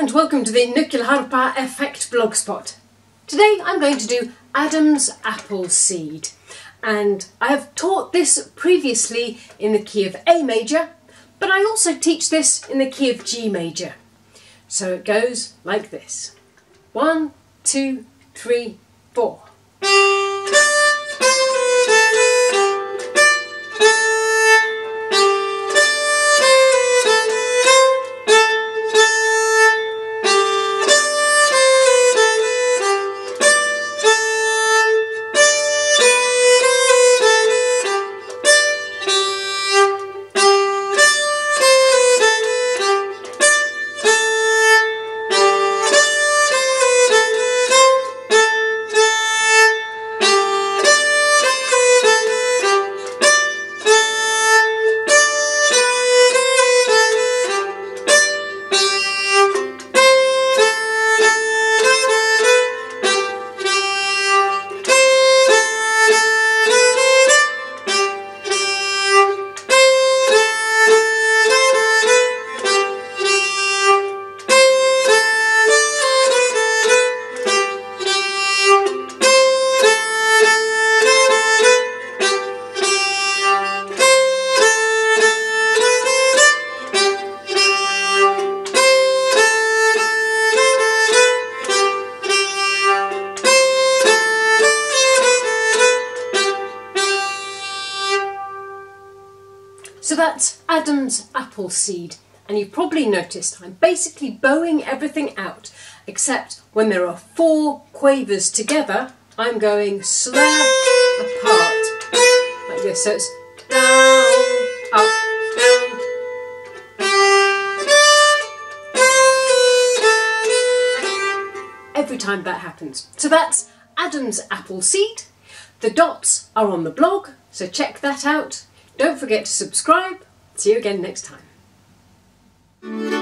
and welcome to the Nyckelharpa Effect blogspot. Today I'm going to do Adam's apple seed and I have taught this previously in the key of A major but I also teach this in the key of G major. So it goes like this. One, two, three, four. So that's Adam's apple seed. And you've probably noticed I'm basically bowing everything out, except when there are four quavers together, I'm going slur apart, like this. So it's down, up, down. Every time that happens. So that's Adam's apple seed. The dots are on the blog, so check that out. Don't forget to subscribe. See you again next time.